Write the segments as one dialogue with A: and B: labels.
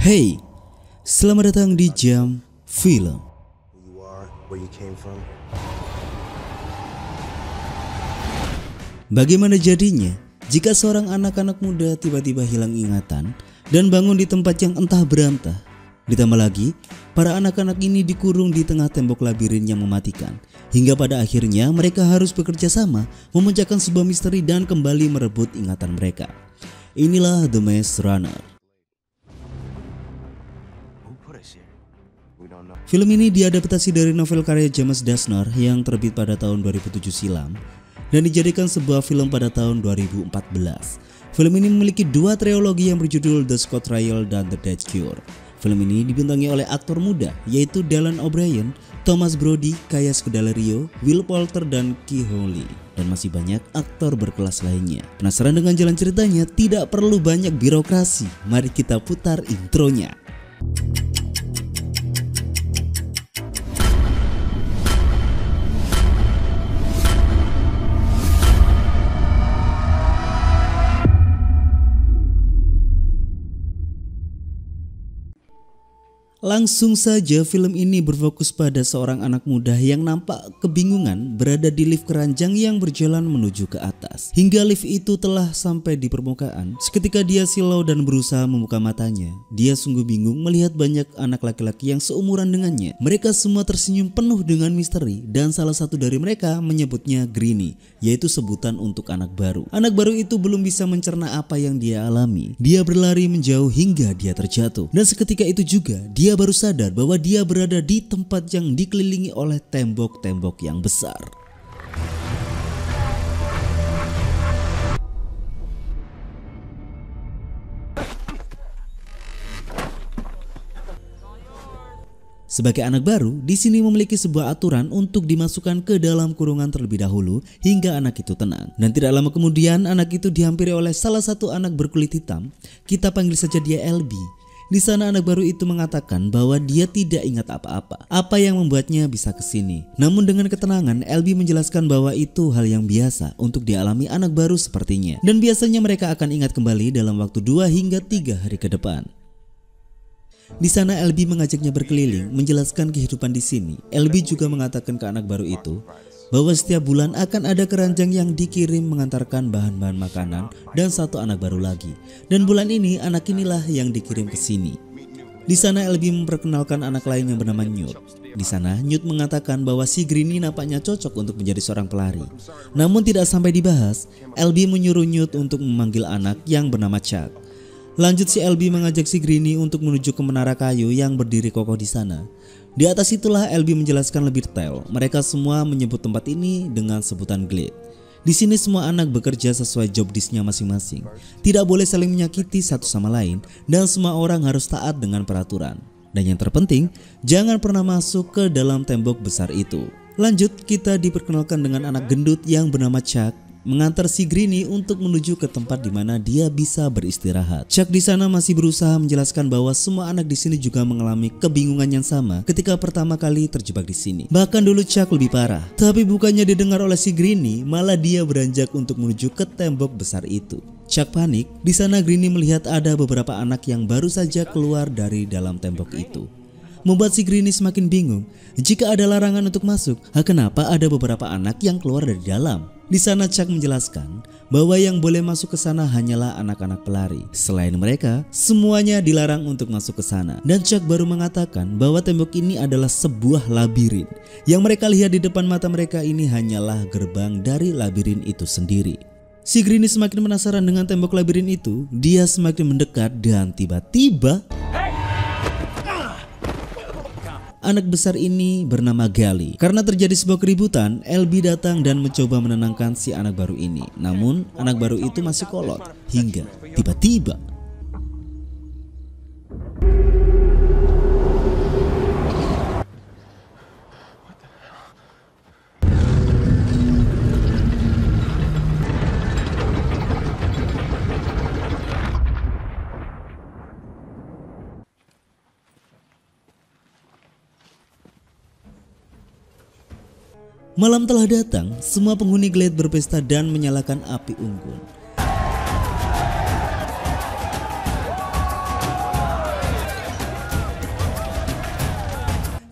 A: Hey, selamat datang di Jam Film.
B: who you are, where you came from.
A: Bagaimana jadinya jika seorang anak-anak muda tiba-tiba hilang ingatan dan bangun di tempat yang entah berantah? Ditambah lagi, para anak-anak ini dikurung di tengah tembok labirin yang mematikan. Hingga pada akhirnya mereka harus bekerja sama memecahkan sebuah misteri dan kembali merebut ingatan mereka. Inilah The Maze Runner. Film ini diadaptasi dari novel karya James Dashner yang terbit pada tahun 2007 silam dan dijadikan sebuah film pada tahun 2014. Film ini memiliki dua trilogi yang berjudul The Scott Trial dan The Dead Cure. Film ini dibintangi oleh aktor muda yaitu Dylan O'Brien, Thomas Brody, Kaya Scodelario, Will Poulter, dan Ki Lee. Dan masih banyak aktor berkelas lainnya. Penasaran dengan jalan ceritanya? Tidak perlu banyak birokrasi. Mari kita putar intronya. Langsung saja film ini berfokus pada seorang anak muda yang nampak kebingungan berada di lift keranjang yang berjalan menuju ke atas. Hingga lift itu telah sampai di permukaan, seketika dia silau dan berusaha membuka matanya. Dia sungguh bingung melihat banyak anak laki-laki yang seumuran dengannya. Mereka semua tersenyum penuh dengan misteri dan salah satu dari mereka menyebutnya Greenie, yaitu sebutan untuk anak baru. Anak baru itu belum bisa mencerna apa yang dia alami. Dia berlari menjauh hingga dia terjatuh. Dan seketika itu juga dia baru sadar bahwa dia berada di tempat yang dikelilingi oleh tembok-tembok yang besar. Sebagai anak baru, di sini memiliki sebuah aturan untuk dimasukkan ke dalam kurungan terlebih dahulu hingga anak itu tenang. Dan tidak lama kemudian anak itu dihampiri oleh salah satu anak berkulit hitam. Kita panggil saja dia LB. Di sana anak baru itu mengatakan bahwa dia tidak ingat apa-apa. Apa yang membuatnya bisa ke sini? Namun dengan ketenangan, LB menjelaskan bahwa itu hal yang biasa untuk dialami anak baru sepertinya. Dan biasanya mereka akan ingat kembali dalam waktu 2 hingga 3 hari ke depan. Di sana LB mengajaknya berkeliling menjelaskan kehidupan di sini. LB juga mengatakan ke anak baru itu bahwa setiap bulan akan ada keranjang yang dikirim mengantarkan bahan-bahan makanan dan satu anak baru lagi. Dan bulan ini anak inilah yang dikirim ke sini. Di sana LB memperkenalkan anak lain yang bernama Newt. Di sana Newt mengatakan bahwa si Greenie nampaknya cocok untuk menjadi seorang pelari. Namun tidak sampai dibahas, LB menyuruh Newt untuk memanggil anak yang bernama Chuck. Lanjut si LB mengajak si Greenie untuk menuju ke menara kayu yang berdiri kokoh di sana. Di atas itulah LB menjelaskan lebih detail. Mereka semua menyebut tempat ini dengan sebutan Glade. Di sini semua anak bekerja sesuai job disknya masing-masing. Tidak boleh saling menyakiti satu sama lain dan semua orang harus taat dengan peraturan. Dan yang terpenting, jangan pernah masuk ke dalam tembok besar itu. Lanjut, kita diperkenalkan dengan anak gendut yang bernama Chuck mengantar si Greenie untuk menuju ke tempat di mana dia bisa beristirahat. Chuck di sana masih berusaha menjelaskan bahwa semua anak di sini juga mengalami kebingungan yang sama ketika pertama kali terjebak di sini. Bahkan dulu Chuck lebih parah. Tapi bukannya didengar oleh si Greenie, malah dia beranjak untuk menuju ke tembok besar itu. Chuck panik. Di sana Greenie melihat ada beberapa anak yang baru saja keluar dari dalam tembok itu membuat si Greenie semakin bingung. Jika ada larangan untuk masuk, kenapa ada beberapa anak yang keluar dari dalam? Di sana Chuck menjelaskan bahwa yang boleh masuk ke sana hanyalah anak-anak pelari. Selain mereka, semuanya dilarang untuk masuk ke sana. Dan Chuck baru mengatakan bahwa tembok ini adalah sebuah labirin. Yang mereka lihat di depan mata mereka ini hanyalah gerbang dari labirin itu sendiri. Si Greenie semakin penasaran dengan tembok labirin itu. Dia semakin mendekat dan tiba-tiba anak besar ini bernama Gali. Karena terjadi sebuah keributan, LB datang dan mencoba menenangkan si anak baru ini. Namun, anak baru itu masih kolot hingga tiba-tiba Malam telah datang, semua penghuni Glade berpesta dan menyalakan api unggun.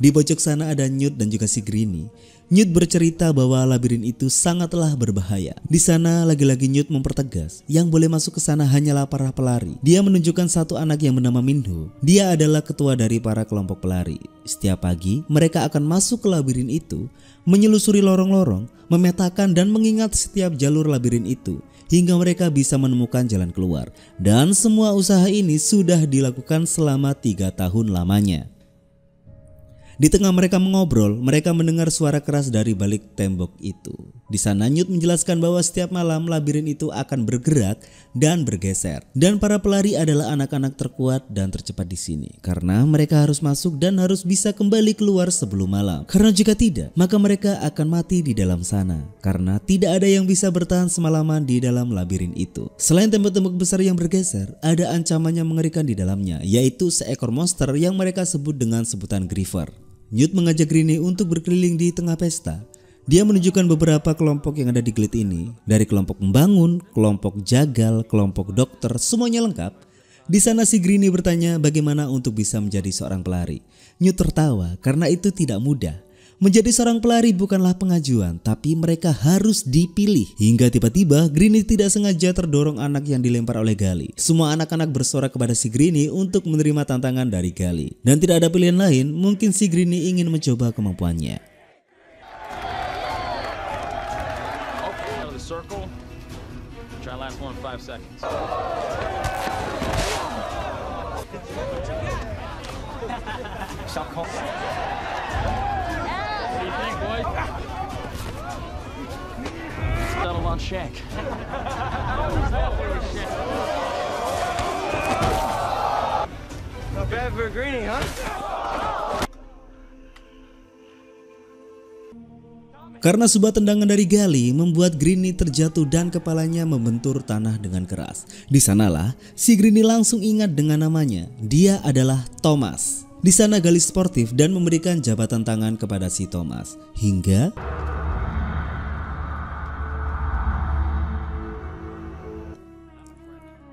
A: Di pojok sana ada Newt dan juga si Grini. Newt bercerita bahwa labirin itu sangatlah berbahaya. Di sana lagi-lagi Newt mempertegas, yang boleh masuk ke sana hanyalah para pelari. Dia menunjukkan satu anak yang bernama Minho. Dia adalah ketua dari para kelompok pelari. Setiap pagi, mereka akan masuk ke labirin itu, menyelusuri lorong-lorong, memetakan dan mengingat setiap jalur labirin itu hingga mereka bisa menemukan jalan keluar. Dan semua usaha ini sudah dilakukan selama tiga tahun lamanya. Di tengah mereka mengobrol, mereka mendengar suara keras dari balik tembok itu. Di sana Newt menjelaskan bahwa setiap malam labirin itu akan bergerak dan bergeser. Dan para pelari adalah anak-anak terkuat dan tercepat di sini. Karena mereka harus masuk dan harus bisa kembali keluar sebelum malam. Karena jika tidak, maka mereka akan mati di dalam sana. Karena tidak ada yang bisa bertahan semalaman di dalam labirin itu. Selain tembok-tembok besar yang bergeser, ada ancaman yang mengerikan di dalamnya, yaitu seekor monster yang mereka sebut dengan sebutan Griever. Newt mengajak Greeny untuk berkeliling di tengah pesta. Dia menunjukkan beberapa kelompok yang ada di glit ini. Dari kelompok membangun, kelompok jagal, kelompok dokter, semuanya lengkap. Di sana si Greeny bertanya bagaimana untuk bisa menjadi seorang pelari. Newt tertawa karena itu tidak mudah. Menjadi seorang pelari bukanlah pengajuan, tapi mereka harus dipilih. Hingga tiba-tiba Greeny tidak sengaja terdorong anak yang dilempar oleh Gali. Semua anak-anak bersorak kepada si Greeny untuk menerima tantangan dari Gali. Dan tidak ada pilihan lain, mungkin si Greeny ingin mencoba kemampuannya.
C: Okay, On Shank.
B: Not bad for a greenie, huh?
A: Karena sebuah tendangan dari Gali membuat Greeny terjatuh dan kepalanya membentur tanah dengan keras. Di sanalah si Greeny langsung ingat dengan namanya. Dia adalah Thomas. Di sana Gali sportif dan memberikan jabatan tangan kepada si Thomas. Hingga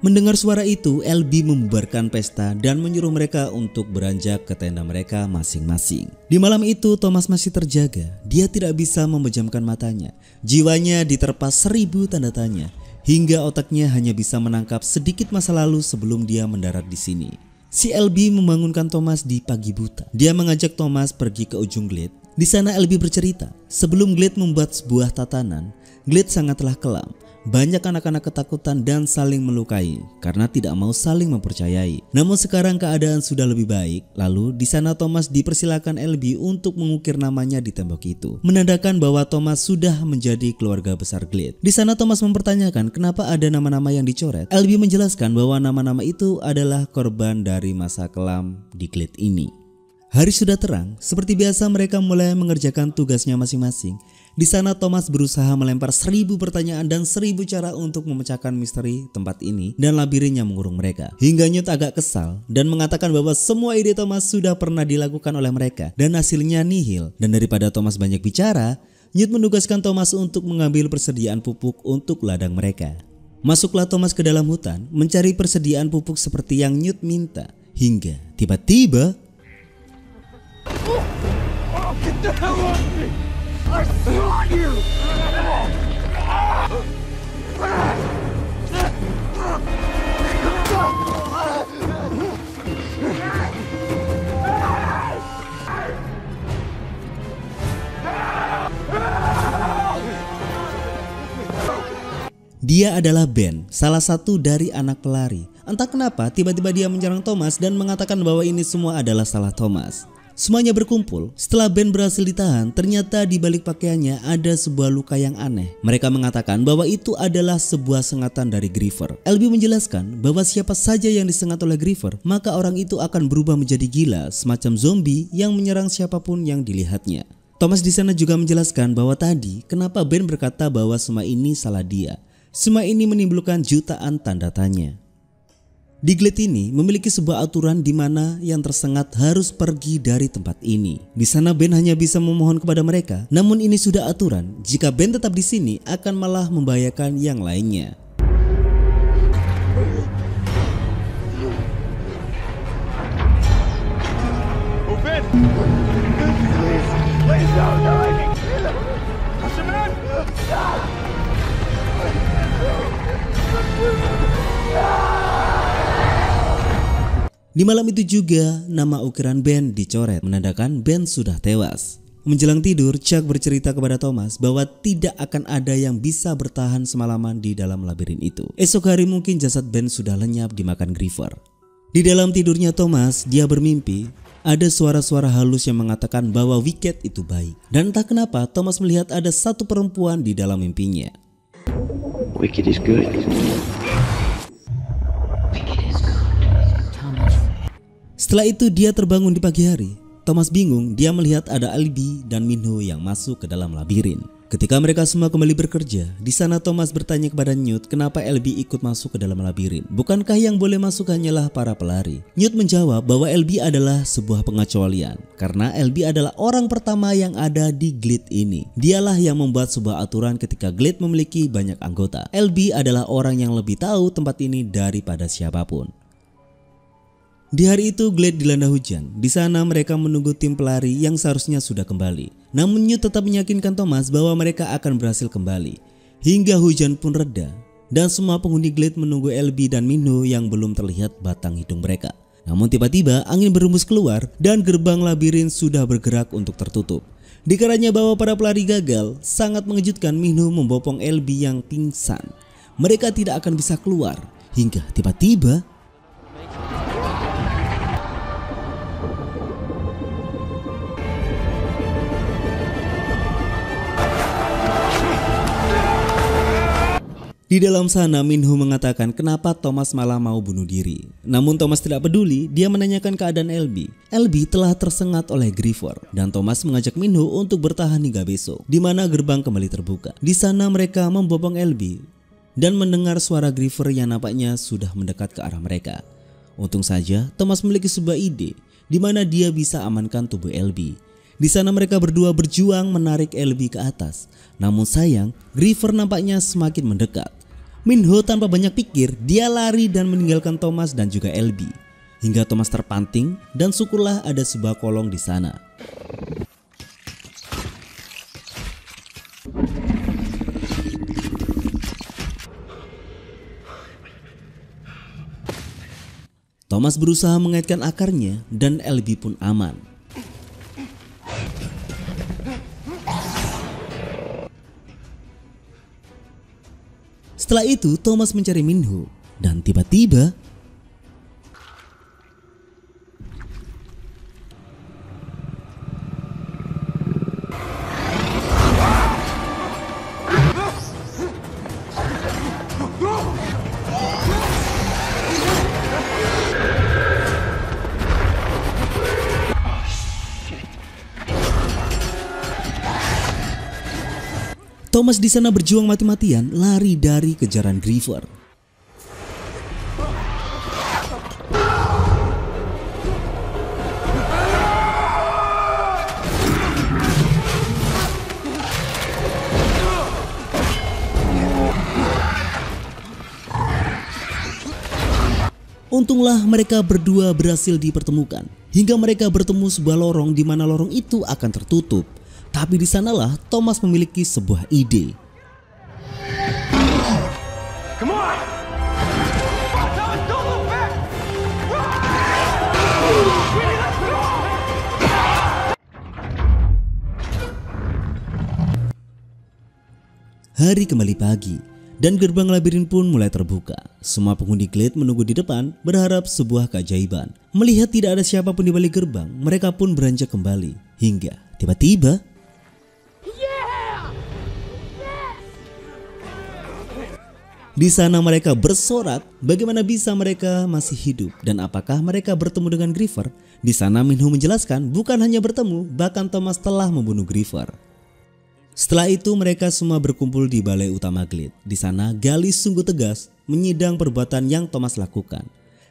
A: Mendengar suara itu, LB membubarkan pesta dan menyuruh mereka untuk beranjak ke tenda mereka masing-masing. Di malam itu, Thomas masih terjaga. Dia tidak bisa memejamkan matanya. Jiwanya diterpa seribu tanda tanya, hingga otaknya hanya bisa menangkap sedikit masa lalu sebelum dia mendarat di sini. Si LB membangunkan Thomas di pagi buta. Dia mengajak Thomas pergi ke ujung Glade. Di sana LB bercerita, sebelum Glade membuat sebuah tatanan, Glade sangatlah kelam. Banyak anak-anak ketakutan dan saling melukai karena tidak mau saling mempercayai. Namun sekarang keadaan sudah lebih baik. Lalu di sana Thomas dipersilakan LB untuk mengukir namanya di tembok itu, menandakan bahwa Thomas sudah menjadi keluarga besar Glade. Di sana Thomas mempertanyakan kenapa ada nama-nama yang dicoret. LB menjelaskan bahwa nama-nama itu adalah korban dari masa kelam di Glade ini. Hari sudah terang, seperti biasa mereka mulai mengerjakan tugasnya masing-masing. Di sana Thomas berusaha melempar seribu pertanyaan dan seribu cara untuk memecahkan misteri tempat ini dan labirin yang mengurung mereka. Hingga Newt agak kesal dan mengatakan bahwa semua ide Thomas sudah pernah dilakukan oleh mereka dan hasilnya nihil. Dan daripada Thomas banyak bicara, Newt menugaskan Thomas untuk mengambil persediaan pupuk untuk ladang mereka. Masuklah Thomas ke dalam hutan mencari persediaan pupuk seperti yang Newt minta. Hingga tiba-tiba Dia adalah Ben, salah satu dari anak pelari. Entah kenapa tiba-tiba dia menyerang Thomas dan mengatakan bahwa ini semua adalah salah Thomas. Semuanya berkumpul. Setelah Ben berhasil ditahan, ternyata di balik pakaiannya ada sebuah luka yang aneh. Mereka mengatakan bahwa itu adalah sebuah sengatan dari Griever. LB menjelaskan bahwa siapa saja yang disengat oleh Griever, maka orang itu akan berubah menjadi gila, semacam zombie yang menyerang siapa pun yang dilihatnya. Thomas di sana juga menjelaskan bahwa tadi kenapa Ben berkata bahwa semua ini salah dia. Semua ini menimbulkan jutaan tanda tanya. Di Glade ini memiliki sebuah aturan di mana yang tersengat harus pergi dari tempat ini. Di sana Ben hanya bisa memohon kepada mereka, namun ini sudah aturan. Jika Ben tetap di sini akan malah membahayakan yang lainnya.
C: In!
A: Di malam itu juga, nama ukiran Ben dicoret menandakan Ben sudah tewas. Menjelang tidur, Chuck bercerita kepada Thomas bahwa tidak akan ada yang bisa bertahan semalaman di dalam labirin itu. Esok hari mungkin jasad Ben sudah lenyap dimakan Griever. Di dalam tidurnya Thomas, dia bermimpi ada suara-suara halus yang mengatakan bahwa Wicked itu baik. Dan entah kenapa Thomas melihat ada satu perempuan di dalam mimpinya.
D: Wicked is good.
A: Setelah itu dia terbangun di pagi hari. Thomas bingung, dia melihat ada Alibi dan Minho yang masuk ke dalam labirin. Ketika mereka semua kembali bekerja, di sana Thomas bertanya kepada Newt kenapa Elby ikut masuk ke dalam labirin. Bukankah yang boleh masuk hanyalah para pelari? Newt menjawab bahwa Elby adalah sebuah pengecualian karena Elby adalah orang pertama yang ada di Glade ini. Dialah yang membuat sebuah aturan ketika Glade memiliki banyak anggota. Elby adalah orang yang lebih tahu tempat ini daripada siapa pun. Di hari itu Glade dilanda hujan. Di sana mereka menunggu tim pelari yang seharusnya sudah kembali. Namun Newt tetap meyakinkan Thomas bahwa mereka akan berhasil kembali. Hingga hujan pun reda dan semua penghuni Glade menunggu Elby dan Minho yang belum terlihat batang hidung mereka. Namun tiba-tiba angin berembus keluar dan gerbang labirin sudah bergerak untuk tertutup. Dikiranya bahwa para pelari gagal, sangat mengejutkan Minho membopong Elby yang pingsan. Mereka tidak akan bisa keluar hingga tiba-tiba Di dalam sana Minho mengatakan kenapa Thomas malah mau bunuh diri. Namun Thomas tidak peduli, dia menanyakan keadaan Elby. Elby telah tersengat oleh Griever dan Thomas mengajak Minho untuk bertahan hingga besok, di mana gerbang kembali terbuka. Di sana mereka membopong Elby dan mendengar suara Griever yang nampaknya sudah mendekat ke arah mereka. Untung saja Thomas memiliki sebuah ide di mana dia bisa amankan tubuh Elby. Di sana mereka berdua berjuang menarik Elby ke atas. Namun sayang, Griever nampaknya semakin mendekat. Minho tanpa banyak pikir, dia lari dan meninggalkan Thomas dan juga Elby. Hingga Thomas terpanting dan syukurlah ada sebuah kolong di sana. Thomas berusaha mengaitkan akarnya dan Elby pun aman. Setelah itu Thomas mencari Minho. Dan tiba-tiba Thomas di sana berjuang mati-matian lari dari kejaran Griever. Untunglah mereka berdua berhasil dipertemukan hingga mereka bertemu sebuah lorong di mana lorong itu akan tertutup. Tapi di sanalah Thomas memiliki sebuah ide. Hari kembali pagi dan gerbang labirin pun mulai terbuka. Semua penghuni Glade menunggu di depan berharap sebuah keajaiban. Melihat tidak ada siapa pun di balik gerbang, mereka pun beranjak kembali. Hingga tiba-tiba Di sana mereka bersorak bagaimana bisa mereka masih hidup dan apakah mereka bertemu dengan Griever. Di sana Minho menjelaskan bukan hanya bertemu, bahkan Thomas telah membunuh Griever. Setelah itu mereka semua berkumpul di balai utama Glade. Di sana Gali sungguh tegas menyidang perbuatan yang Thomas lakukan.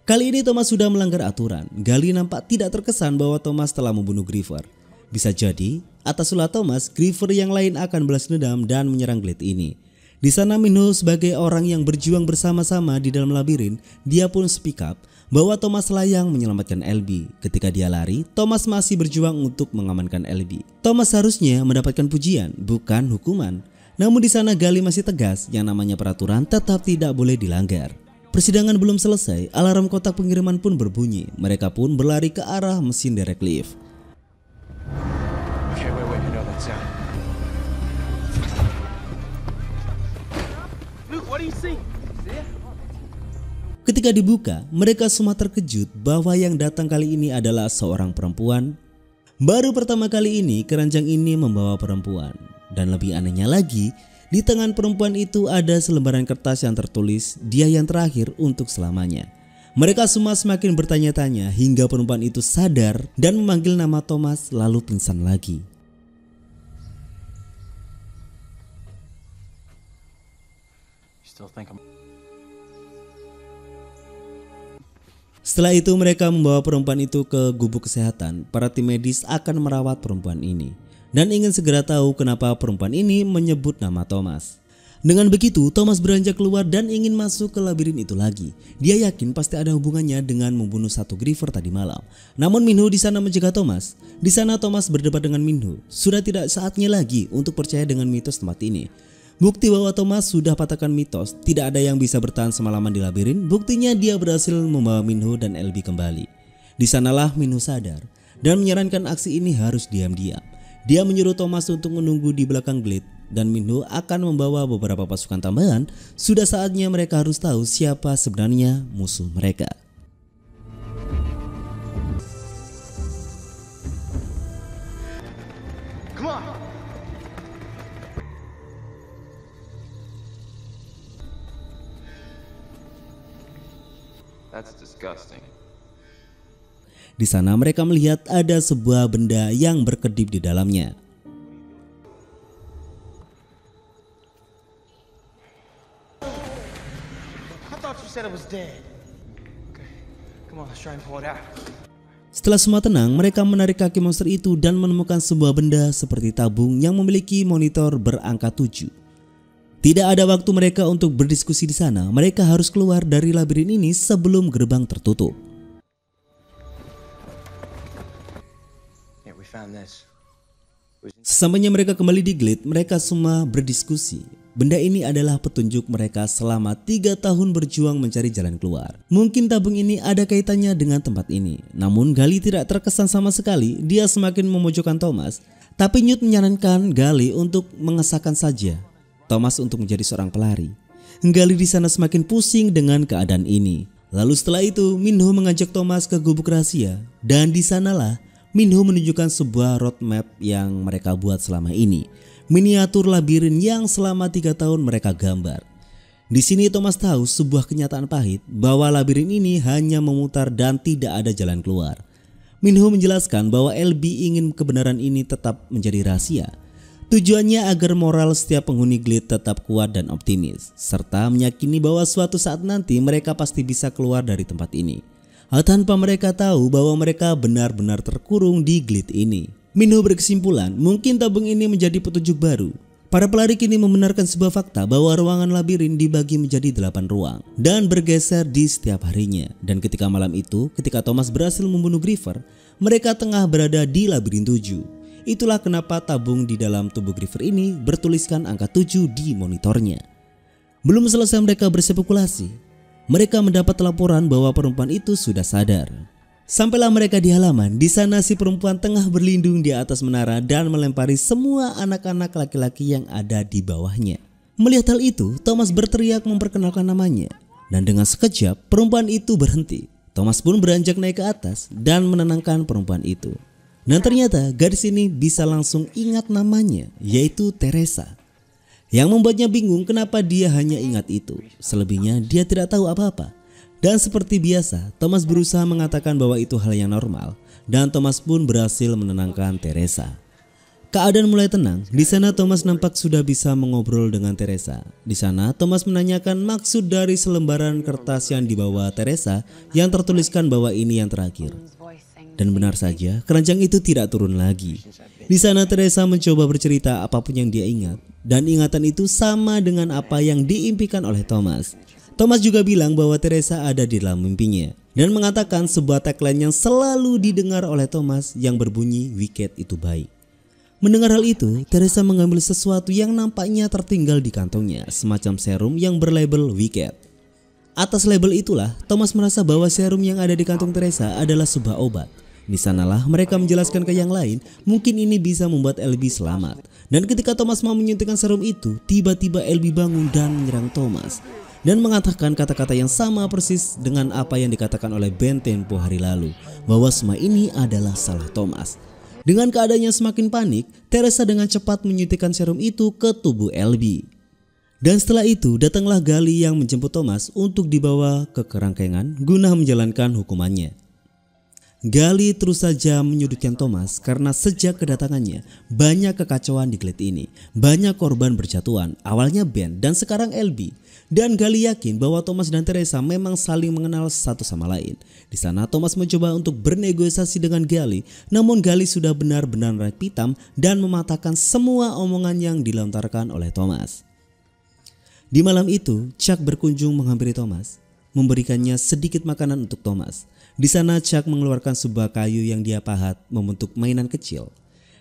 A: Kali ini Thomas sudah melanggar aturan. Gali nampak tidak terkesan bahwa Thomas telah membunuh Griever. Bisa jadi atas ulah Thomas, Griever yang lain akan balas dendam dan menyerang Glade ini. Di sana Minho sebagai orang yang berjuang bersama-sama di dalam labirin, dia pun speak up bahwa Thomas layang menyelamatkan LB. Ketika dia lari, Thomas masih berjuang untuk mengamankan LB. Thomas harusnya mendapatkan pujian, bukan hukuman. Namun di sana Gali masih tegas yang namanya peraturan tetap tidak boleh dilanggar. Persidangan belum selesai, alarm kotak pengiriman pun berbunyi. Mereka pun berlari ke arah mesin direct lift. Ketika dibuka, mereka semua terkejut bahwa yang datang kali ini adalah seorang perempuan. Baru pertama kali ini keranjang ini membawa perempuan. Dan lebih anehnya lagi, di tangan perempuan itu ada selembaran kertas yang tertulis dia yang terakhir untuk selamanya. Mereka semua semakin bertanya-tanya hingga perempuan itu sadar dan memanggil nama Thomas lalu pingsan lagi.
C: Still think I'm.
A: Setelah itu mereka membawa perempuan itu ke gubuk kesehatan. Para tim medis akan merawat perempuan ini dan ingin segera tahu kenapa perempuan ini menyebut nama Thomas. Dengan begitu, Thomas beranjak keluar dan ingin masuk ke labirin itu lagi. Dia yakin pasti ada hubungannya dengan membunuh satu Griever tadi malam. Namun Minho di sana mencegah Thomas. Di sana Thomas berdebat dengan Minho. Sudah tidak saatnya lagi untuk percaya dengan mitos tempat ini. Bukti bahwa Thomas sudah patahkan mitos, tidak ada yang bisa bertahan semalaman di labirin. Buktinya dia berhasil membawa Minho dan Elby kembali. Di sanalah Minho sadar dan menyarankan aksi ini harus diam-diam. Dia menyuruh Thomas untuk menunggu di belakang Glade dan Minho akan membawa beberapa pasukan tambahan. Sudah saatnya mereka harus tahu siapa sebenarnya musuh mereka.
E: That's disgusting.
A: Di sana mereka melihat ada sebuah benda yang berkedip di dalamnya.
B: I thought you said it was dead.
E: Come on, let's try and pull it out.
A: Setelah semua tenang, mereka menarik kaki monster itu dan menemukan sebuah benda seperti tabung yang memiliki monitor berangka 7. Tidak ada waktu mereka untuk berdiskusi di sana. Mereka harus keluar dari labirin ini sebelum gerbang tertutup. Sesampainya mereka kembali di Glade, mereka semua berdiskusi. Benda ini adalah petunjuk mereka selama tiga tahun berjuang mencari jalan keluar. Mungkin tabung ini ada kaitannya dengan tempat ini. Namun Gali tidak terkesan sama sekali, dia semakin memojokkan Thomas. Tapi Newt menyarankan Gali untuk mengesahkan saja Thomas untuk menjadi seorang pelari. Gali di sana semakin pusing dengan keadaan ini. Lalu setelah itu, Minho mengajak Thomas ke gubuk rahasia dan di sanalah Minho menunjukkan sebuah roadmap yang mereka buat selama ini. Miniatur labirin yang selama tiga tahun mereka gambar. Di sini Thomas tahu sebuah kenyataan pahit bahwa labirin ini hanya memutar dan tidak ada jalan keluar. Minho menjelaskan bahwa LB ingin kebenaran ini tetap menjadi rahasia. Tujuannya agar moral setiap penghuni Glade tetap kuat dan optimis, serta meyakini bahwa suatu saat nanti mereka pasti bisa keluar dari tempat ini. Hal tanpa mereka tahu bahwa mereka benar-benar terkurung di Glade ini. Minho berkesimpulan mungkin tabung ini menjadi petunjuk baru. Para pelari kini membenarkan sebuah fakta bahwa ruangan labirin dibagi menjadi delapan ruang dan bergeser di setiap harinya. Dan ketika malam itu, ketika Thomas berhasil membunuh Griever, mereka tengah berada di labirin 7. Itulah kenapa tabung di dalam tubuh Griever ini bertuliskan angka 7 di monitornya. Belum selesai mereka berspekulasi, mereka mendapat laporan bahwa perempuan itu sudah sadar. Sampailah mereka di halaman, di sana si perempuan tengah berlindung di atas menara dan melempari semua anak-anak laki-laki yang ada di bawahnya. Melihat hal itu, Thomas berteriak memperkenalkan namanya. Dan dengan sekejap, perempuan itu berhenti. Thomas pun beranjak naik ke atas dan menenangkan perempuan itu. Dan ternyata gadis ini bisa langsung ingat namanya, yaitu Teresa. Yang membuatnya bingung kenapa dia hanya ingat itu. Selebihnya dia tidak tahu apa-apa. Dan seperti biasa, Thomas berusaha mengatakan bahwa itu hal yang normal. Dan Thomas pun berhasil menenangkan Teresa. Keadaan mulai tenang. Di sana Thomas nampak sudah bisa mengobrol dengan Teresa. Di sana Thomas menanyakan maksud dari selembaran kertas yang dibawa Teresa yang tertuliskan bahwa ini yang terakhir. Dan benar saja, keranjang itu tidak turun lagi. Di sana Teresa mencoba bercerita apa pun yang dia ingat, dan ingatan itu sama dengan apa yang diimpikan oleh Thomas. Thomas juga bilang bahwa Teresa ada di dalam mimpinya. dan mengatakan sebuah tagline yang selalu didengar oleh Thomas yang berbunyi Wicked itu baik. Mendengar hal itu, Teresa mengambil sesuatu yang nampaknya tertinggal di kantongnya, semacam serum yang berlabel Wicked. Atas label itulah, Thomas merasa bahwa serum yang ada di kantong Teresa adalah sebuah obat. Di sanalah mereka menjelaskan ke yang lain, mungkin ini bisa membuat Elby selamat. Dan ketika Thomas mau menyuntikkan serum itu, tiba-tiba Elby bangun dan menyerang Thomas. Dan mengatakan kata-kata yang sama persis dengan apa yang dikatakan oleh Ben tempo hari lalu, bahwa semua ini adalah salah Thomas. Dengan keadaannya semakin panik, Teresa dengan cepat menyuntikkan serum itu ke tubuh Elby. Dan setelah itu datanglah Gali yang menjemput Thomas untuk dibawa ke kerangkengan guna menjalankan hukumannya. Gali terus saja menyudutkan Thomas karena sejak kedatangannya banyak kekacauan di glet ini. Banyak korban berjatuhan, awalnya Ben dan sekarang LB. Dan Gali yakin bahwa Thomas dan Teresa memang saling mengenal satu sama lain. Di sana Thomas mencoba untuk bernegosiasi dengan Gali, namun Gali sudah benar-benar pitam dan mematahkan semua omongan yang dilontarkan oleh Thomas. Di malam itu, Chuck berkunjung menghampiri Thomas, memberikannya sedikit makanan untuk Thomas. Di sana Chuck mengeluarkan sebuah kayu yang dia pahat membentuk mainan kecil.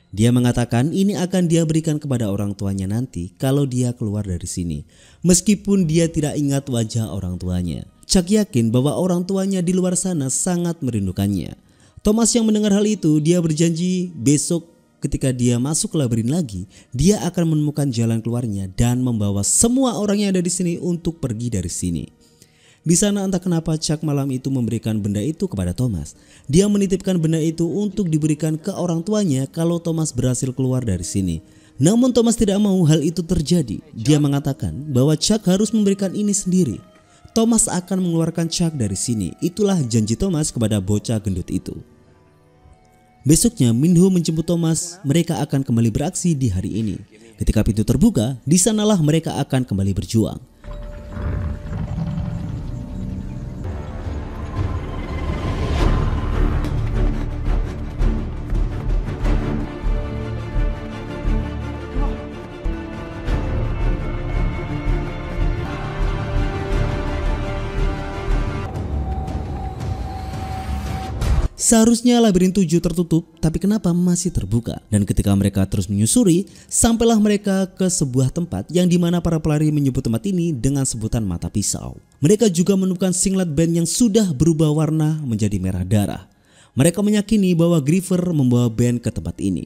A: Dia mengatakan ini akan dia berikan kepada orang tuanya nanti kalau dia keluar dari sini. Meskipun dia tidak ingat wajah orang tuanya. Chuck yakin bahwa orang tuanya di luar sana sangat merindukannya. Thomas yang mendengar hal itu, dia berjanji besok ketika dia masuk ke labirin lagi, dia akan menemukan jalan keluarnya dan membawa semua orang yang ada di sini untuk pergi dari sini. Di sana entah kenapa Chuck malam itu memberikan benda itu kepada Thomas. Dia menitipkan benda itu untuk diberikan ke orang tuanya kalau Thomas berhasil keluar dari sini. Namun Thomas tidak mau hal itu terjadi. Dia mengatakan bahwa Chuck harus memberikan ini sendiri. Thomas akan mengeluarkan Chuck dari sini. Itulah janji Thomas kepada bocah gendut itu. Besoknya Minho menjemput Thomas. Mereka akan kembali beraksi di hari ini. Ketika pintu terbuka, di sanalah mereka akan kembali berjuang. Seharusnya labirin tujuh tertutup, tapi kenapa masih terbuka? Dan ketika mereka terus menyusuri, sampailah mereka ke sebuah tempat yang di mana para pelari menyebut tempat ini dengan sebutan mata pisau. Mereka juga menemukan singlet band yang sudah berubah warna menjadi merah darah. Mereka meyakini bahwa Griever membawa band ke tempat ini.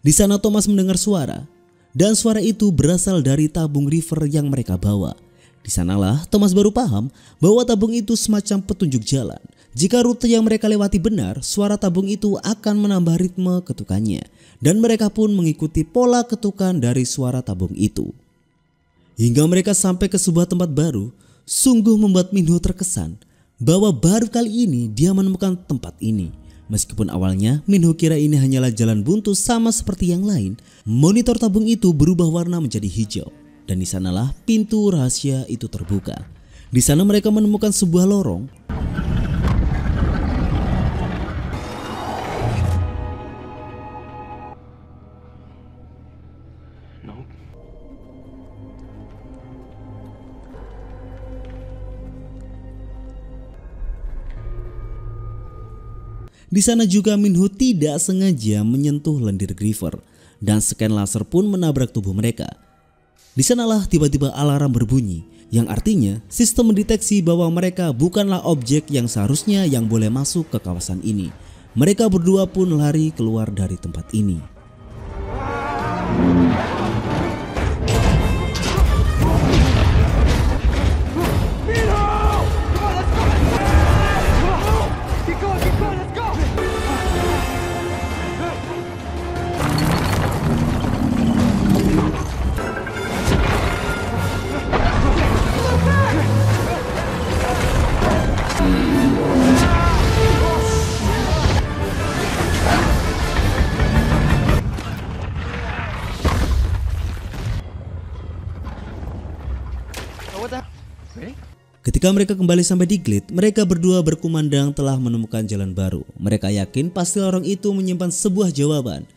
A: Di sana Thomas mendengar suara, dan suara itu berasal dari tabung River yang mereka bawa. Di sanalah Thomas baru paham bahwa tabung itu semacam petunjuk jalan. Jika rute yang mereka lewati benar, suara tabung itu akan menambah ritme ketukannya dan mereka pun mengikuti pola ketukan dari suara tabung itu. Hingga mereka sampai ke sebuah tempat baru, sungguh membuat Minho terkesan bahwa baru kali ini dia menemukan tempat ini. Meskipun awalnya Minho kira ini hanyalah jalan buntu sama seperti yang lain, monitor tabung itu berubah warna menjadi hijau dan di sanalah pintu rahasia itu terbuka. Di sana mereka menemukan sebuah lorong Di sana juga Minho tidak sengaja menyentuh lendir Griever dan scan laser pun menabrak tubuh mereka. Di sanalah tiba-tiba alarm berbunyi yang artinya sistem mendeteksi bahwa mereka bukanlah objek yang seharusnya yang boleh masuk ke kawasan ini. Mereka berdua pun lari keluar dari tempat ini. Ketika mereka kembali sampai di Glit, mereka berdua berkumandang telah menemukan jalan baru. Mereka yakin pasti lorong itu menyimpan sebuah jawaban.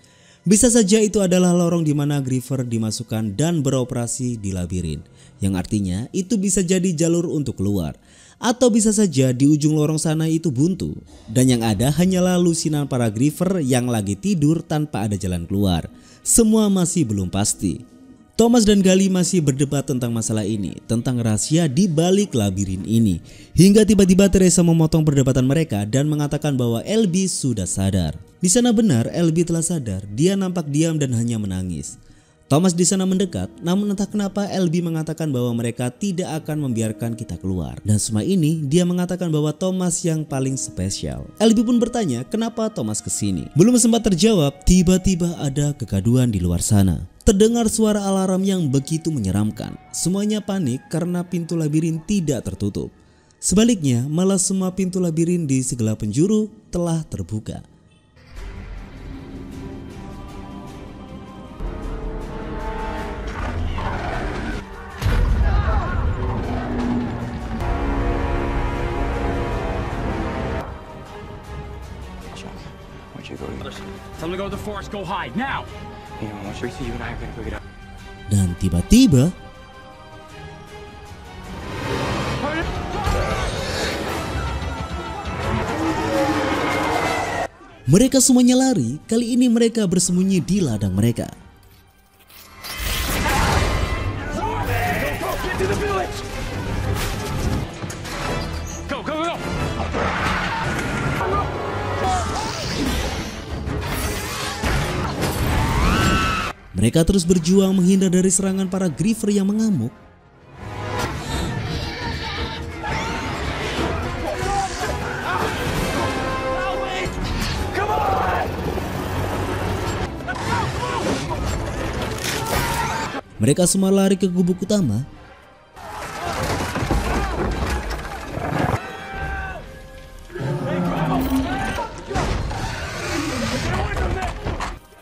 A: Bisa saja itu adalah lorong di mana Griever dimasukkan dan beroperasi di labirin. Yang artinya itu bisa jadi jalur untuk keluar. Atau bisa saja di ujung lorong sana itu buntu dan yang ada hanyalah lusinan para griefer yang lagi tidur tanpa ada jalan keluar. Semua masih belum pasti. Thomas dan Gali masih berdebat tentang masalah ini, tentang rahasia di balik labirin ini. Hingga tiba-tiba Teresa memotong perdebatan mereka dan mengatakan bahwa LB sudah sadar. Di sana benar LB telah sadar, dia nampak diam dan hanya menangis. Thomas di sana mendekat, namun entah kenapa LB mengatakan bahwa mereka tidak akan membiarkan kita keluar. Dan semua ini dia mengatakan bahwa Thomas yang paling spesial. LB pun bertanya kenapa Thomas ke sini. Belum sempat terjawab, tiba-tiba ada kegaduhan di luar sana. Terdengar suara alarm yang begitu menyeramkan. Semuanya panik karena pintu labirin tidak tertutup. Sebaliknya, malah semua pintu labirin di segala penjuru telah terbuka.
C: Tell to go to the forest. Go hide now.
A: Dan tiba-tiba Mereka semuanya lari, kali ini mereka bersembunyi di ladang mereka. Mereka terus berjuang menghindar dari serangan para griefer yang mengamuk. Mereka semua lari ke gubuk utama.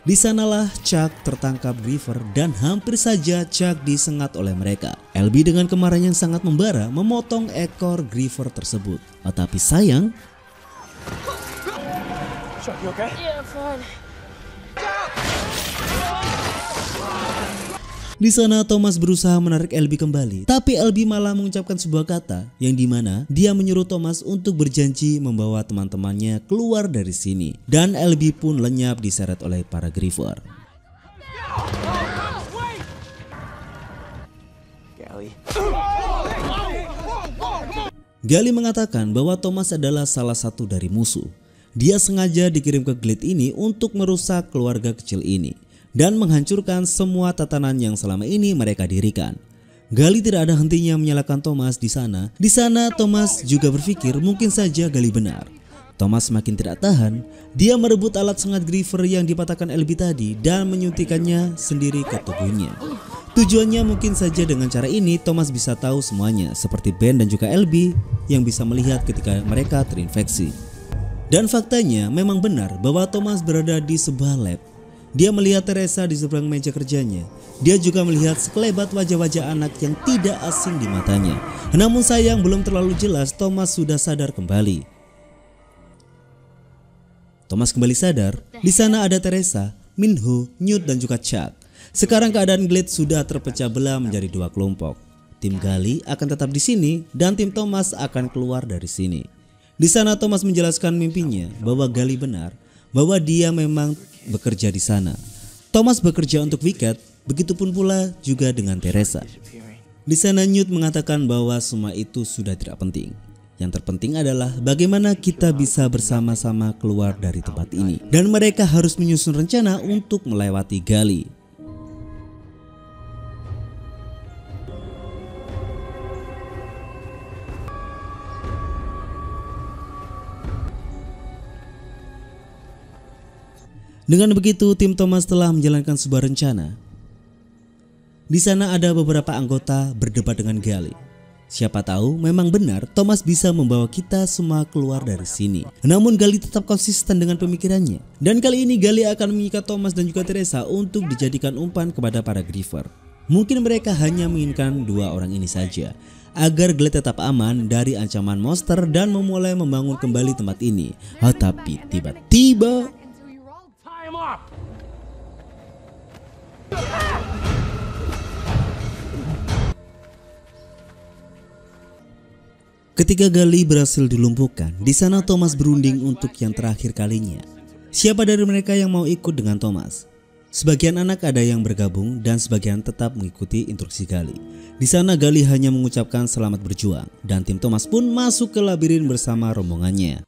A: Di sanalah Chuck tertangkap Griever dan hampir saja Chuck disengat oleh mereka. LB dengan kemarahan yang sangat membara memotong ekor Griever tersebut. Tetapi sayang,
E: Chuck, you okay?
F: Yeah, fine.
A: Di sana Thomas berusaha menarik LB kembali. Tapi LB malah mengucapkan sebuah kata yang di mana dia menyuruh Thomas untuk berjanji membawa teman-temannya keluar dari sini. Dan LB pun lenyap diseret oleh para Griever. Gali mengatakan bahwa Thomas adalah salah satu dari musuh. Dia sengaja dikirim ke Glade ini untuk merusak keluarga kecil ini dan menghancurkan semua tatanan yang selama ini mereka dirikan. Gali tidak ada hentinya menyalahkan Thomas di sana. Di sana Thomas juga berpikir mungkin saja Gali benar. Thomas semakin tidak tahan. Dia merebut alat sengat griever yang dipatahkan LB tadi dan menyuntikannya sendiri ke tubuhnya. Tujuannya mungkin saja dengan cara ini Thomas bisa tahu semuanya seperti Ben dan juga LB yang bisa melihat ketika mereka terinfeksi. Dan faktanya memang benar bahwa Thomas berada di sebuah lab. Dia melihat Teresa di seberang meja kerjanya. Dia juga melihat sekelebat wajah-wajah anak yang tidak asing di matanya. Namun sayang belum terlalu jelas Thomas sudah sadar kembali. Thomas kembali sadar, di sana ada Teresa, Minho, Newt dan juga Chuck. Sekarang keadaan Glade sudah terpecah belah menjadi dua kelompok. Tim Gali akan tetap di sini dan tim Thomas akan keluar dari sini. Di sana Thomas menjelaskan mimpinya bahwa Gali benar, bahwa dia memang bekerja di sana. Thomas bekerja untuk Wicked, begitupun pula juga dengan Teresa. Di sana Newt mengatakan bahwa semua itu sudah tidak penting. Yang terpenting adalah bagaimana kita bisa bersama-sama keluar dari tempat ini. Dan mereka harus menyusun rencana untuk melewati Gali. Dengan begitu, tim Thomas telah menjalankan sebuah rencana. Di sana ada beberapa anggota berdebat dengan Gali. Siapa tahu memang benar Thomas bisa membawa kita semua keluar dari sini. Namun Gali tetap konsisten dengan pemikirannya. Dan kali ini Gali akan mengikat Thomas dan juga Teresa untuk dijadikan umpan kepada para Griever. Mungkin mereka hanya menginginkan dua orang ini saja agar Glade tetap aman dari ancaman monster dan memulai membangun kembali tempat ini. Ah, tapi tiba-tiba
C: Tie him up.
A: Ketika Gali berhasil dilumpuhkan, di sana Thomas berunding untuk yang terakhir kalinya. Siapa dari mereka yang mau ikut dengan Thomas? Sebagian anak ada yang bergabung dan sebagian tetap mengikuti instruksi Gali. Di sana Gali hanya mengucapkan selamat berjuang dan tim Thomas pun masuk ke labirin bersama rombongannya.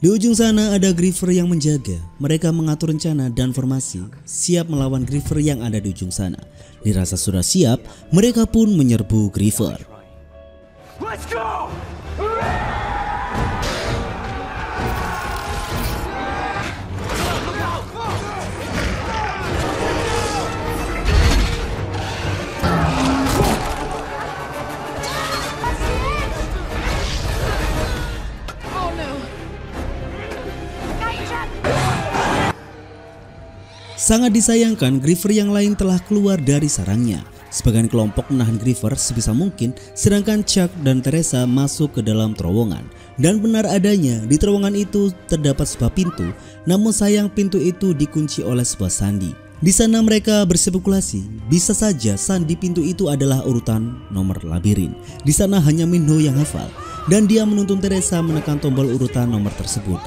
A: Di ujung sana ada Griever yang menjaga. Mereka mengatur rencana dan formasi, siap melawan Griever yang ada di ujung sana. Dirasa sudah siap, mereka pun menyerbu Griever.
B: Let's go!
A: Sangat disayangkan, Griever yang lain telah keluar dari sarangnya. Sebagian kelompok menahan Griever sebisa mungkin, sedangkan Chuck dan Teresa masuk ke dalam terowongan. Dan benar adanya, di terowongan itu terdapat sebuah pintu, namun sayang pintu itu dikunci oleh sebuah sandi. Di sana mereka berspekulasi, bisa saja sandi pintu itu adalah urutan nomor labirin. Di sana hanya Minho yang hafal, dan dia menuntun Teresa menekan tombol urutan nomor tersebut.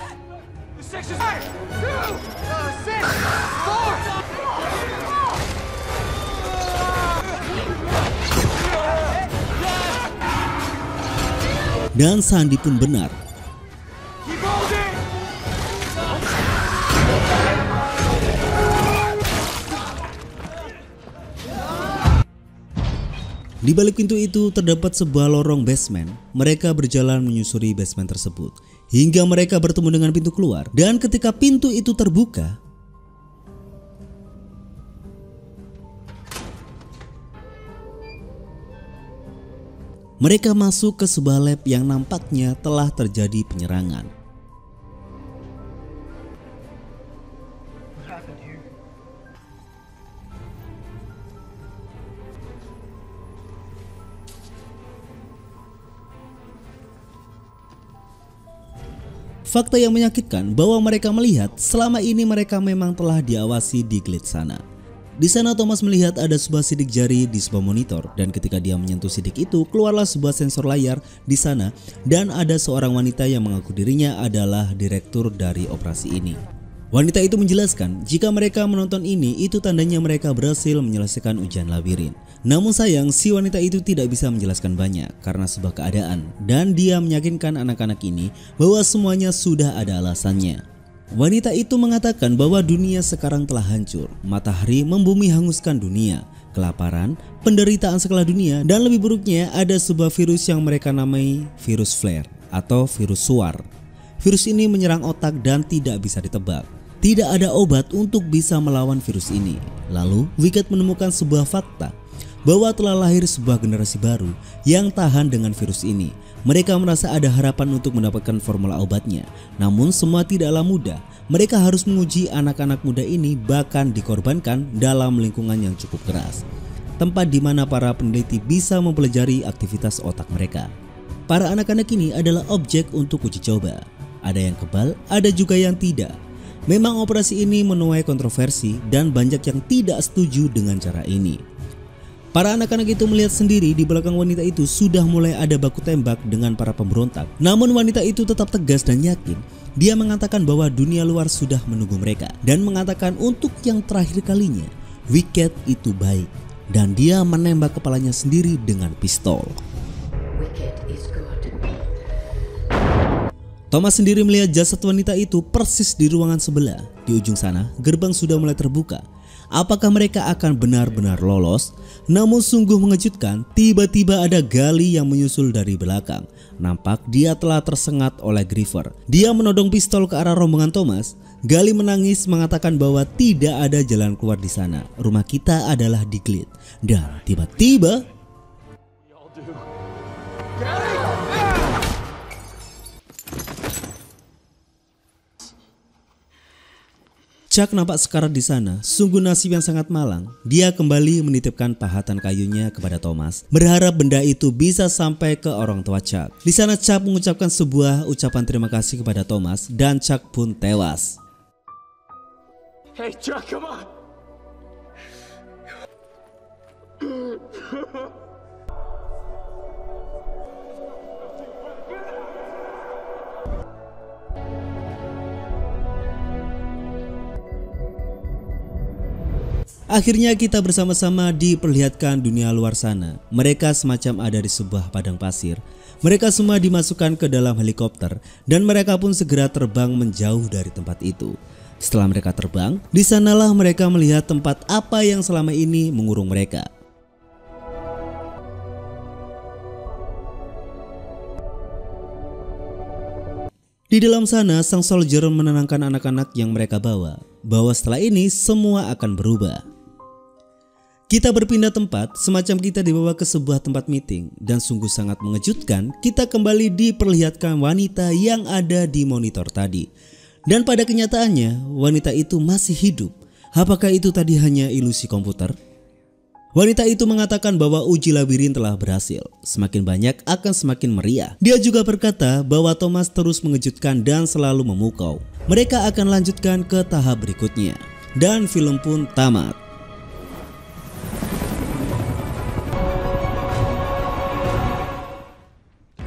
A: Dan sandi pun benar. Di balik pintu itu terdapat sebuah lorong basement. Mereka berjalan menyusuri basement tersebut hingga mereka bertemu dengan pintu keluar. Dan ketika pintu itu terbuka, mereka masuk ke sebuah lab yang nampaknya telah terjadi penyerangan. Fakta yang menyakitkan bahwa mereka melihat selama ini mereka memang telah diawasi di gate sana. Di sana Thomas melihat ada sebuah sidik jari di sebuah monitor dan ketika dia menyentuh sidik itu keluarlah sebuah sensor layar di sana dan ada seorang wanita yang mengaku dirinya adalah direktur dari operasi ini. Wanita itu menjelaskan jika mereka menonton ini itu tandanya mereka berhasil menyelesaikan ujian labirin. Namun sayang si wanita itu tidak bisa menjelaskan banyak karena sebuah keadaan dan dia meyakinkan anak-anak ini bahwa semuanya sudah ada alasannya. Wanita itu mengatakan bahwa dunia sekarang telah hancur. Matahari membumi hanguskan dunia, kelaparan, penderitaan skala dunia, dan lebih buruknya ada sebuah virus yang mereka namai virus flare atau virus suar. Virus ini menyerang otak dan tidak bisa ditebak. Tidak ada obat untuk bisa melawan virus ini. Lalu, Wicked menemukan sebuah fakta bahwa telah lahir sebuah generasi baru yang tahan dengan virus ini. Mereka merasa ada harapan untuk mendapatkan formula obatnya. Namun semua tidaklah mudah. Mereka harus menguji anak-anak muda ini bahkan dikorbankan dalam lingkungan yang cukup keras. Tempat di mana para peneliti bisa mempelajari aktivitas otak mereka. Para anak-anak ini adalah objek untuk uji coba. Ada yang kebal, ada juga yang tidak. Memang operasi ini menuai kontroversi dan banyak yang tidak setuju dengan cara ini. Para anak-anak itu melihat sendiri di belakang wanita itu sudah mulai ada baku tembak dengan para pemberontak. Namun wanita itu tetap tegas dan yakin. Dia mengatakan bahwa dunia luar sudah menunggu mereka dan mengatakan untuk yang terakhir kalinya, Wicked itu baik dan dia menembak kepalanya sendiri dengan pistol. Thomas sendiri melihat jasad wanita itu persis di ruangan sebelah. Di ujung sana, gerbang sudah mulai terbuka. Apakah mereka akan benar-benar lolos? Namun sungguh mengejutkan, tiba-tiba ada Gali yang menyusul dari belakang. Nampak dia telah tersengat oleh Griever. Dia menodong pistol ke arah rombongan Thomas. Gali menangis mengatakan bahwa tidak ada jalan keluar di sana. Rumah kita adalah di Glit. Dan tiba-tiba Chuck nampak sekarat di sana, sungguh nasib yang sangat malang. Dia kembali menitipkan pahatan kayunya kepada Thomas, berharap benda itu bisa sampai ke orang tua Chuck. Di sana Chuck mengucapkan sebuah ucapan terima kasih kepada Thomas dan Chuck pun tewas.
E: Hey, Chuck, come on.
A: Akhirnya kita bersama-sama diperlihatkan dunia luar sana. Mereka semacam ada di sebuah padang pasir. Mereka semua dimasukkan ke dalam helikopter dan mereka pun segera terbang menjauh dari tempat itu. Setelah mereka terbang, di sanalah mereka melihat tempat apa yang selama ini mengurung mereka. Di dalam sana, sang soldier menenangkan anak-anak yang mereka bawa, bahwa setelah ini semua akan berubah. Kita berpindah tempat, semacam kita dibawa ke sebuah tempat meeting, dan sungguh sangat mengejutkan. Kita kembali diperlihatkan wanita yang ada di monitor tadi, dan pada kenyataannya, wanita itu masih hidup. Apakah itu tadi hanya ilusi komputer? Wanita itu mengatakan bahwa uji labirin telah berhasil. Semakin banyak akan semakin meriah. Dia juga berkata bahwa Thomas terus mengejutkan dan selalu memukau. Mereka akan lanjutkan ke tahap berikutnya. Dan film pun tamat.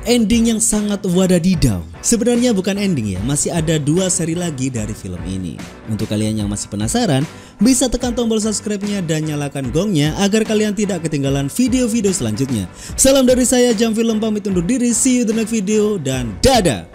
A: Ending yang sangat wadadidau. Sebenarnya bukan ending ya, masih ada dua seri lagi dari film ini. Untuk kalian yang masih penasaran, bisa tekan tombol subscribe-nya dan nyalakan gongnya agar kalian tidak ketinggalan video-video selanjutnya. Salam dari saya Jam Film pamit undur diri, see you the next video dan dadah!